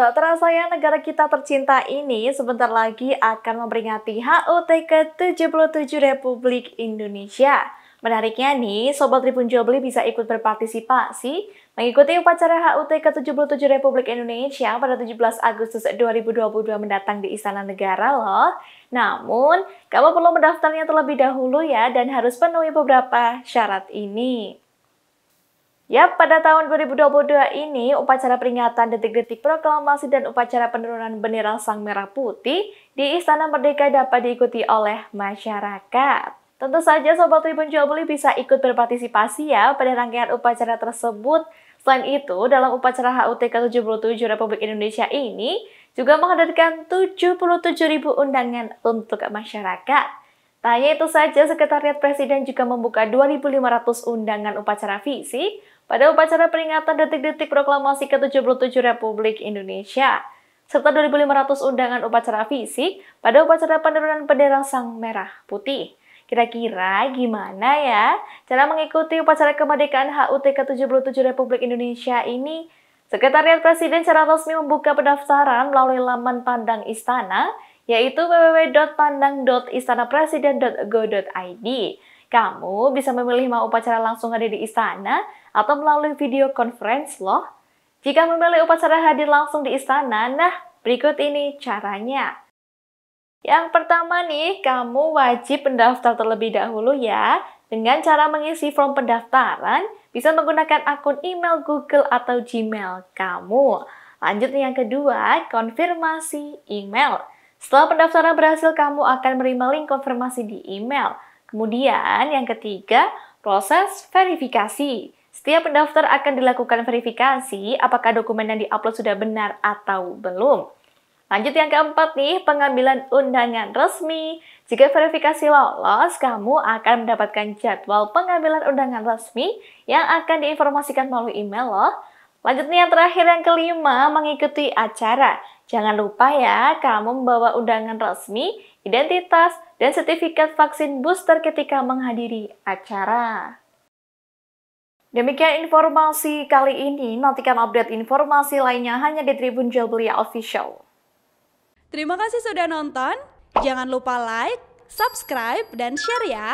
Tak terasa ya negara kita tercinta ini sebentar lagi akan memperingati HUT ke-77 Republik Indonesia. Menariknya nih, Sobat Tribun Jobli bisa ikut berpartisipasi mengikuti upacara HUT ke-77 Republik Indonesia pada 17 Agustus 2022 mendatang di Istana Negara loh. Namun, kamu perlu mendaftarnya terlebih dahulu ya dan harus penuhi beberapa syarat ini. Ya, pada tahun 2022 ini, upacara peringatan detik-detik proklamasi dan upacara penurunan bendera Sang Merah Putih di Istana Merdeka dapat diikuti oleh masyarakat. Tentu saja Sobat Tribun Jual bisa ikut berpartisipasi ya pada rangkaian upacara tersebut. Selain itu, dalam upacara HUT ke-77 Republik Indonesia ini juga menghadirkan 77.000 undangan untuk masyarakat. Tak hanya itu saja, Sekretariat Presiden juga membuka 2.500 undangan upacara fisik pada upacara peringatan detik-detik proklamasi ke-77 Republik Indonesia, serta 2.500 undangan upacara fisik pada upacara penurunan bendera Sang Merah Putih. Kira-kira gimana ya cara mengikuti upacara kemerdekaan HUT ke-77 Republik Indonesia ini? Sekretariat Presiden secara resmi membuka pendaftaran melalui laman pandang istana, yaitu www.pandang.istanapresiden.go.id. Kamu bisa memilih mau upacara langsung hadir di istana atau melalui video conference loh. Jika memilih upacara hadir langsung di istana, nah berikut ini caranya. Yang pertama nih, kamu wajib mendaftar terlebih dahulu ya. Dengan cara mengisi form pendaftaran, bisa menggunakan akun email Google atau Gmail kamu. Lanjut yang kedua, konfirmasi email. Setelah pendaftaran berhasil, kamu akan menerima link konfirmasi di email. Kemudian yang ketiga, proses verifikasi. Setiap pendaftar akan dilakukan verifikasi apakah dokumen yang diupload sudah benar atau belum. Lanjut yang keempat nih, pengambilan undangan resmi. Jika verifikasi lolos, kamu akan mendapatkan jadwal pengambilan undangan resmi yang akan diinformasikan melalui email loh. Lanjutnya yang terakhir yang kelima, mengikuti acara. Jangan lupa ya, kamu membawa undangan resmi, identitas, dan sertifikat vaksin booster ketika menghadiri acara. Demikian informasi kali ini, nantikan update informasi lainnya hanya di Tribun Jual Official. Terima kasih sudah nonton, jangan lupa like, subscribe, dan share ya!